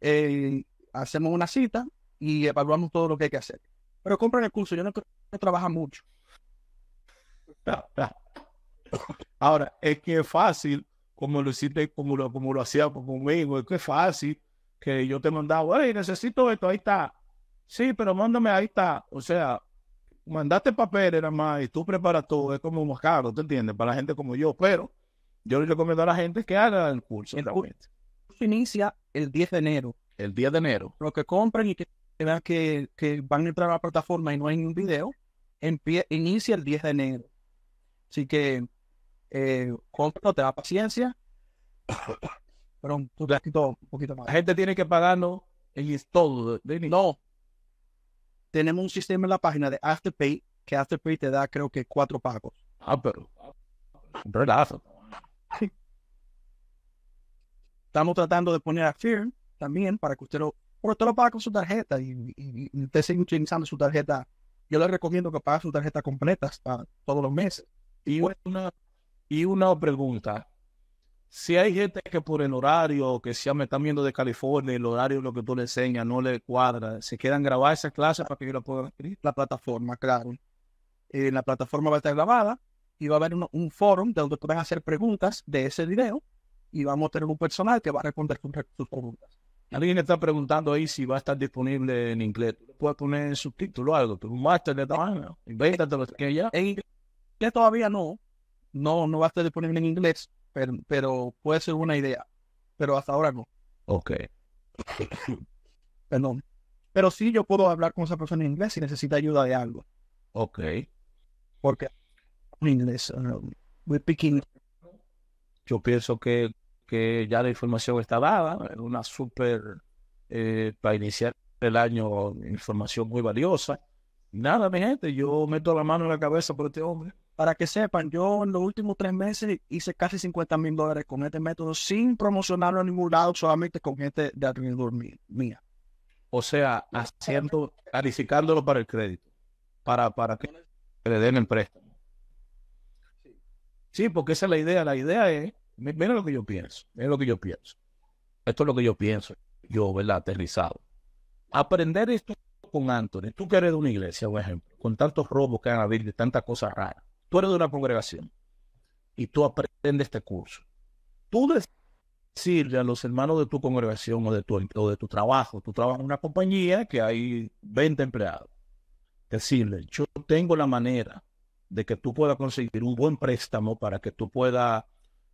eh, hacemos una cita y evaluamos todo lo que hay que hacer. Pero compren el curso, yo no que trabaja mucho. *laughs* Ahora, es que es fácil, como lo hiciste, como lo, como lo hacía conmigo, es que es fácil que yo te mandaba, hey, necesito esto, ahí está. Sí, pero mándame, ahí está. O sea, mandaste papeles nada más y tú preparas todo, es como más caro, ¿te entiendes? Para la gente como yo, pero yo le recomiendo a la gente que haga el curso. El realmente. curso inicia el 10 de enero. El 10 de enero. Los que compren y que que, que van a entrar a la plataforma y no hay ningún video, empie- inicia el 10 de enero. Así que Eh, te da paciencia. *coughs* Pero tú te has quitado un poquito más. La gente tiene que pagarnos el todo. No. Tenemos un sistema en la página de Afterpay, que Afterpay te da creo que cuatro pagos. Ah, pero. Relazo. *laughs* Estamos tratando de poner a Fear también para que usted lo, porque usted lo paga con su tarjeta y, y- y usted sigue utilizando su tarjeta. Yo le recomiendo que pague su tarjeta completa todos los meses. Y una, y una pregunta. Si hay gente que por el horario, que si me están viendo de California, el horario lo que tú le enseñas no le cuadra, ¿se quedan grabar esa clase para que yo la pueda escribir? La plataforma, claro. Eh, la plataforma va a estar grabada y va a haber un, un foro donde pueden hacer preguntas de ese video y vamos a tener un personal que va a responder sus, sus preguntas. Alguien está preguntando ahí si va a estar disponible en inglés. Puedes poner subtítulo o algo, tú un máster de tamaño. Invéntatelo que ya. En inglés todavía no, no, no va a estar disponible en inglés, pero, pero puede ser una idea. Pero hasta ahora no. Ok. *laughs* Perdón. Pero sí yo puedo hablar con esa persona en inglés si necesita ayuda de algo. Ok. Porque en inglés, um, we're picking Yo pienso que, que ya la información está dada. Una súper, eh, para iniciar el año, información muy valiosa. Nada, mi gente, yo meto la mano en la cabeza por este hombre. Para que sepan, yo en los últimos tres meses hice casi 50 mil dólares con este método sin promocionarlo en ningún lado, solamente con gente de alrededor mí- mía. O sea, haciendo, calificándolo para el crédito. Para, para que le den el préstamo. Sí, porque esa es la idea. La idea es, mira lo que yo pienso, es lo que yo pienso. Esto es lo que yo pienso, yo, ¿verdad? Aterrizado. Aprender esto con Anthony. Tú que eres de una iglesia, por ejemplo, con tantos robos que han habido y tantas cosas raras. Tú eres de una congregación y tú aprendes este curso. Tú decirle a los hermanos de tu congregación o de tu, o de tu trabajo, tú trabajas en una compañía que hay 20 empleados, decirle, yo tengo la manera de que tú puedas conseguir un buen préstamo para que tú puedas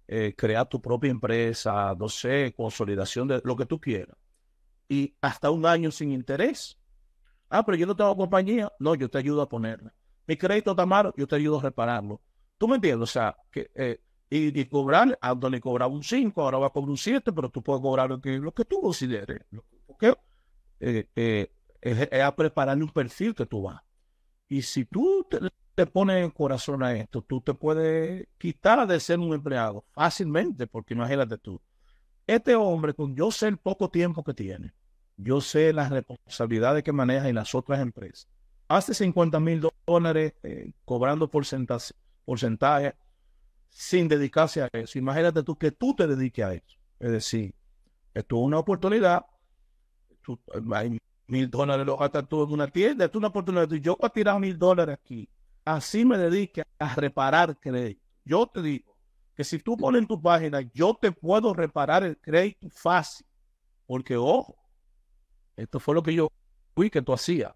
eh, crear tu propia empresa, no sé, consolidación de lo que tú quieras. Y hasta un año sin interés. Ah, pero yo no tengo compañía. No, yo te ayudo a ponerla. Mi crédito está malo, yo te ayudo a repararlo. ¿Tú me entiendes? O sea, eh, y, y cobrar, Anthony cobraba un 5, ahora va a cobrar un 7, pero tú puedes cobrar lo que, lo que tú consideres. Porque eh, eh, es a prepararle un perfil que tú vas. Y si tú te, te pones corazón a esto, tú te puedes quitar de ser un empleado fácilmente, porque imagínate tú. Este hombre, con yo sé el poco tiempo que tiene, yo sé las responsabilidades que maneja en las otras empresas. Hace 50 mil dólares eh, cobrando porcentaje, porcentaje sin dedicarse a eso. Imagínate tú que tú te dediques a eso. Es decir, esto es una oportunidad. Tú, hay mil dólares lo gastas tú en una tienda, esto es una oportunidad. Yo voy tirar mil dólares aquí. Así me dedique a reparar crédito. Yo te digo que si tú pones en tu página, yo te puedo reparar el crédito fácil. Porque, ojo, esto fue lo que yo fui que tú hacías.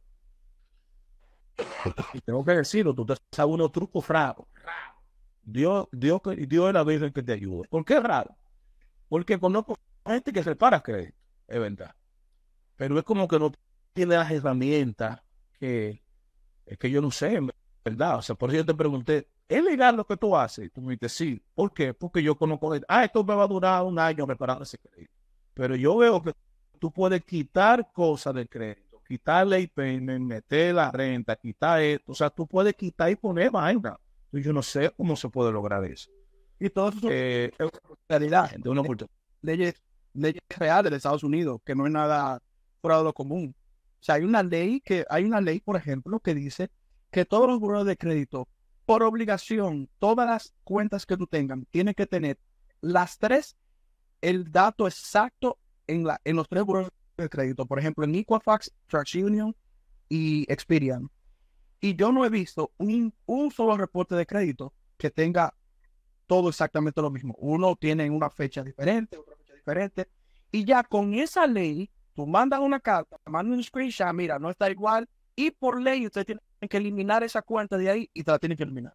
Y tengo que decirlo, tú te sabes unos trucos raros. Dios, Dios, Dios es la Virgen que te ayude. ¿Por qué raro? Porque conozco gente que repara crédito, es verdad. Pero es como que no tiene las herramientas que, es que yo no sé, verdad. O sea, por eso yo te pregunté, ¿es legal lo que tú haces? Y tú me dices, sí. ¿Por qué? Porque yo conozco, ah, esto me va a durar un año reparando ese crédito. Pero yo veo que tú puedes quitar cosas del crédito, quitarle el payment, meter la renta, quitar esto. O sea, tú puedes quitar y poner vaina. Yo no sé cómo se puede lograr eso. Y todo eso Eh, es realidad. de una oportunidad. leyes, leyes reales de Estados Unidos, que no es nada fuera de lo común. O sea, hay una ley que, hay una ley, por ejemplo, que dice que todos los buros de crédito, por obligación, todas las cuentas que tú tengan, tienen que tener las tres, el dato exacto en, la, en los tres buros de crédito. Por ejemplo, en Equifax, TransUnion y Experian. Y yo no he visto un, un solo reporte de crédito que tenga todo exactamente lo mismo. Uno tiene una fecha diferente, otra fecha diferente. Y ya con esa ley, tú mandas una carta, mandas un screenshot, mira, no está igual. Y por ley, usted tiene que eliminar esa cuenta de ahí y te la tiene que eliminar.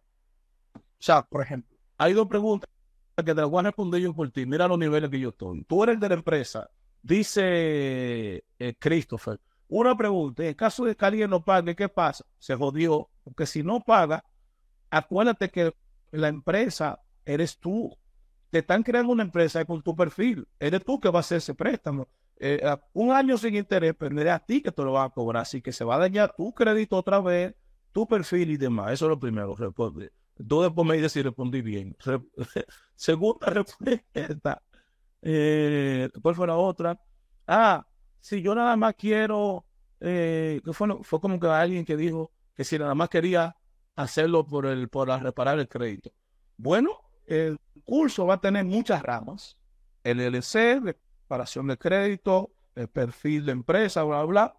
O sea, por ejemplo, Hay dos preguntas que te las voy a responder yo por ti. Mira los niveles que yo estoy. Tú eres de la empresa. Dice eh, Christopher. Una pregunta. En caso de que alguien no pague, ¿qué pasa? Se jodió. Porque si no paga, acuérdate que la empresa eres tú. Te están creando una empresa con tu perfil. Eres tú que va a hacer ese préstamo. Eh, un año sin interés, pero a ti que te lo van a cobrar. Así que se va a dañar tu crédito otra vez, tu perfil y demás. Eso es lo primero. Tú después me dices si respondí bien. *laughs* Segunda *laughs* respuesta. Eh, ¿Cuál fue la otra? Ah, si yo nada más quiero, eh, fue, fue como que alguien que dijo que si nada más quería hacerlo por el, por reparar el crédito. Bueno, el curso va a tener muchas ramas. El LC, reparación de crédito, el perfil de empresa, bla, bla.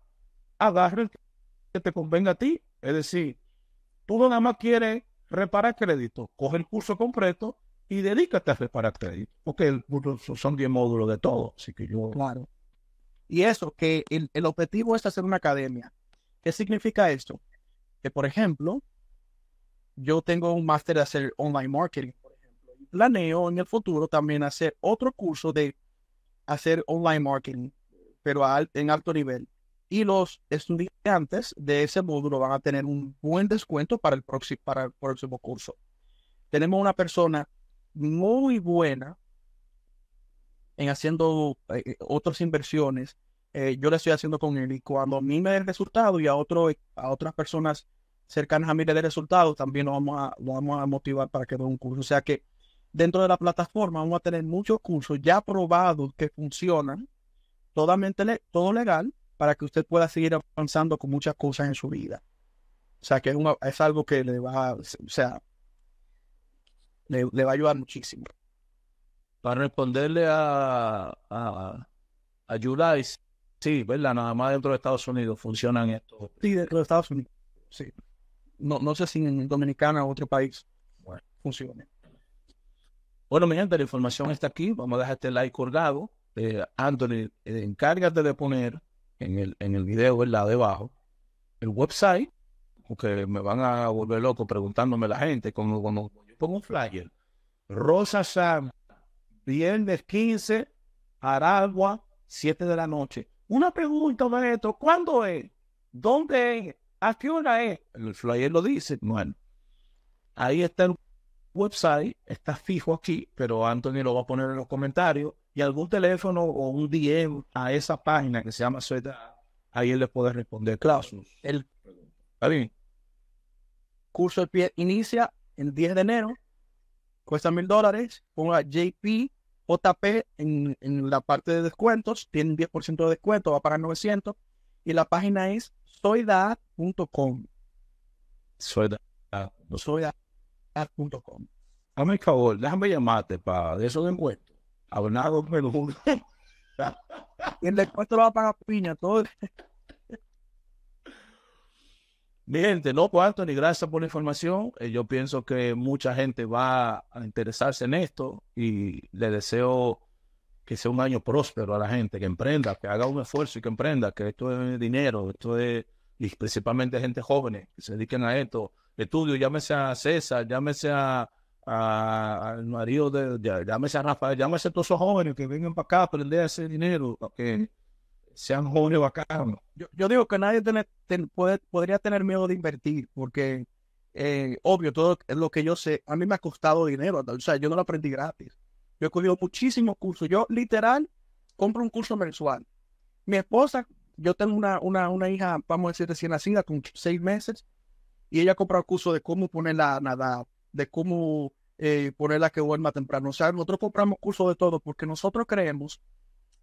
Agarre el que te convenga a ti. Es decir, tú nada más quieres reparar crédito, coge el curso completo y dedícate a reparar crédito. Porque son 10 módulos de todo. Así que yo. Claro. Y eso, que el, el objetivo es hacer una academia. ¿Qué significa esto? Que, por ejemplo, yo tengo un máster de hacer online marketing, por ejemplo. Planeo en el futuro también hacer otro curso de hacer online marketing, pero en alto nivel. Y los estudiantes de ese módulo van a tener un buen descuento para el, próximo, para el próximo curso. Tenemos una persona muy buena en haciendo eh, eh, otras inversiones. Eh, yo le estoy haciendo con él y cuando a mí me dé el resultado y a, otro, a otras personas cercanas a mí le dé resultado, también lo vamos, a, lo vamos a motivar para que dé un curso. O sea que dentro de la plataforma vamos a tener muchos cursos ya probados que funcionan, totalmente todo legal, para que usted pueda seguir avanzando con muchas cosas en su vida. O sea que es, es algo que le va, o sea, le, va a ayudar muchísimo. Para responderle a, a, a sí, ¿verdad? Nada más dentro de Estados Unidos funcionan estos. Sí, dentro de Estados Unidos, sí. No, no sé si en Dominicana o otro país bueno. funcione. Bueno, mi gente, la información está aquí. Vamos a dejar este like colgado. Eh, Anthony, eh, encárgate de poner en el, en el video, ¿verdad? Debajo, el website, porque me van a volver loco preguntándome la gente, como cuando yo pongo un flyer. Rosa Sam, viernes 15, Aragua, 7 de la noche. Una pregunta, esto, ¿cuándo es? ¿Dónde es? ¿A qué hora es? El flyer lo dice. Bueno, ahí está el website, está fijo aquí, pero Anthony lo va a poner en los comentarios. Y algún teléfono o un DM a esa página que se llama Sueta, ahí él le puede responder. Clausus, el curso de pie inicia el 10 de enero, cuesta mil dólares, ponga JP, JP en, en la parte de descuentos, tiene 10% de descuento, va a pagar 900 y la página es soydad.com. Soydad. Soydad.com. Hazme el favor, déjame llamarte para de esos encuentros. Hablar con el descuento lo va a pagar piña todo. Mi gente, no, pues Anthony, gracias por la información. Eh, yo pienso que mucha gente va a interesarse en esto y le deseo que sea un año próspero a la gente, que emprenda, que haga un esfuerzo y que emprenda, que esto es dinero, esto es, y principalmente gente joven que se dediquen a esto. Estudio, llámese a César, llámese a, al marido de, llámese a Rafael, llámese a todos esos jóvenes que vengan para acá a aprender a hacer dinero, que sean jóvenes bacanos. Yo, yo digo que nadie puede, podría tener miedo de invertir, porque eh, obvio, todo lo que yo sé, a mí me ha costado dinero, o sea, yo no lo aprendí gratis. Yo he cogido muchísimos cursos. Yo literal compro un curso mensual. Mi esposa, yo tengo una, una, una hija, vamos a decir, recién nacida, con seis meses, y ella compra un curso de cómo ponerla a nadar, de cómo eh, ponerla que duerma temprano. O sea, nosotros compramos cursos de todo porque nosotros creemos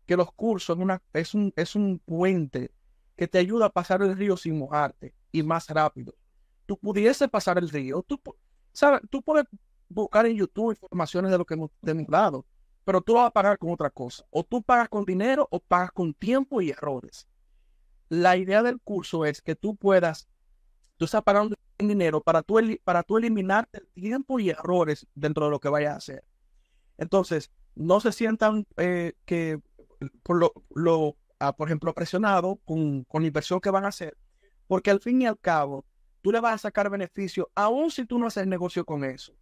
que los cursos es, un, es un puente que te ayuda a pasar el río sin mojarte y más rápido. Tú pudiese pasar el río, tú, ¿sabes? tú puedes buscar en YouTube informaciones de lo que hemos dado, pero tú vas a pagar con otra cosa. O tú pagas con dinero o pagas con tiempo y errores. La idea del curso es que tú puedas, tú estás pagando dinero para tú, para tú eliminar el tiempo y errores dentro de lo que vayas a hacer. Entonces, no se sientan eh, que por lo, lo ah, por ejemplo, presionado con, con la inversión que van a hacer, porque al fin y al cabo, tú le vas a sacar beneficio, aun si tú no haces negocio con eso.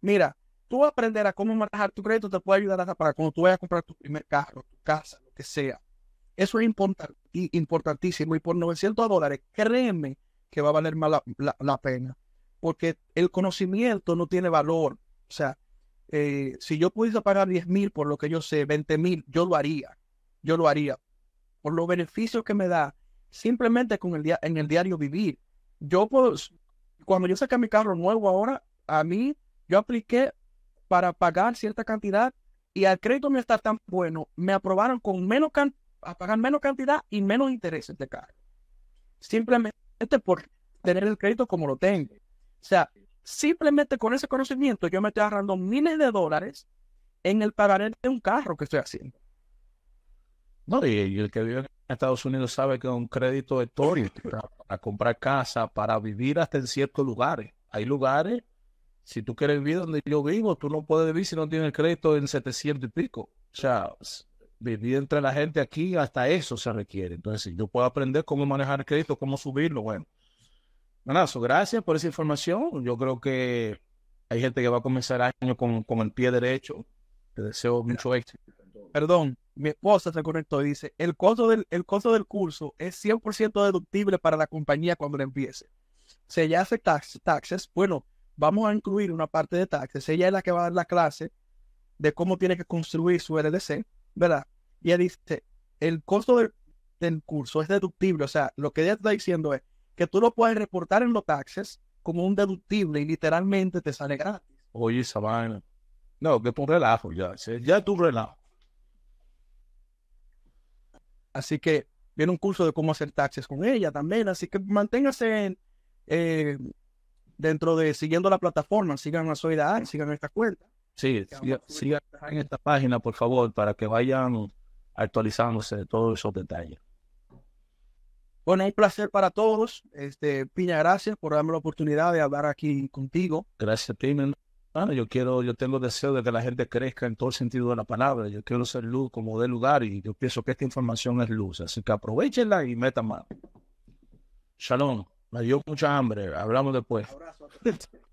Mira, tú aprender a cómo manejar tu crédito te puede ayudar hasta para cuando tú vayas a comprar tu primer carro, tu casa, lo que sea. Eso es importantísimo y por 900 dólares, créeme que va a valer más la, pena, porque el conocimiento no tiene valor. O sea, eh, si yo pudiese pagar 10 mil por lo que yo sé, 20 mil, yo lo haría. Yo lo haría. Por los beneficios que me da simplemente con el en el diario vivir. Yo puedo, cuando yo saqué mi carro nuevo ahora, a mí, yo apliqué para pagar cierta cantidad y al crédito me está tan bueno, me aprobaron con menos a pagar menos cantidad y menos intereses de cargo. Simplemente por tener el crédito como lo tengo. O sea, simplemente con ese conocimiento yo me estoy ahorrando miles de dólares en el pagaré de un carro que estoy haciendo. No, y, el que vive en Estados Unidos sabe que es un crédito de para, para comprar casa, para vivir hasta en ciertos lugares. Hay lugares, si tú quieres vivir donde yo vivo, tú no puedes vivir si no tienes crédito en 700 y pico. O sea, vivir entre la gente aquí, hasta eso se requiere. Entonces, si yo puedo aprender cómo manejar el crédito, cómo subirlo, bueno, Manazo, gracias por esa información. Yo creo que hay gente que va a comenzar el año con, el pie derecho. Te deseo mucho éxito. Perdón, mi esposa se conectó y dice, el costo del, el costo del curso es 100% deductible para la compañía cuando le empiece. Si ella hace taxes, bueno, vamos a incluir una parte de taxes. Ella es la que va a dar la clase de cómo tiene que construir su LDC, ¿verdad? Y ella dice, el costo del, del curso es deductible. O sea, lo que ella está diciendo es, que tú lo puedes reportar en los taxes como un deductible y literalmente te sale gratis. Oye, esa vaina. No, que es un relajo ya. Ya es un relajo. Así que viene un curso de cómo hacer taxes con ella también. Así que manténgase eh, dentro de siguiendo la plataforma. Sigan a Soida sigan esta cuenta. Sí, sigan en esta página, por favor, para que vayan actualizándose de todos esos detalles. Bueno, un placer para todos. Este, Piña, gracias por darme la oportunidad de hablar aquí contigo. Gracias a ti, yo quiero, yo tengo deseo de que la gente crezca en todo el sentido de la palabra. Yo quiero ser luz como de lugar y yo pienso que esta información es luz. Así que aprovechenla y metan mano. Shalom. Me dio mucha hambre. Hablamos después. *laughs*